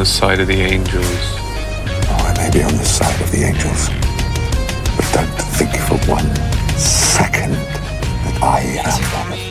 the side of the angels. Oh, I may be on the side of the angels. But don't think for one second that I am one of them.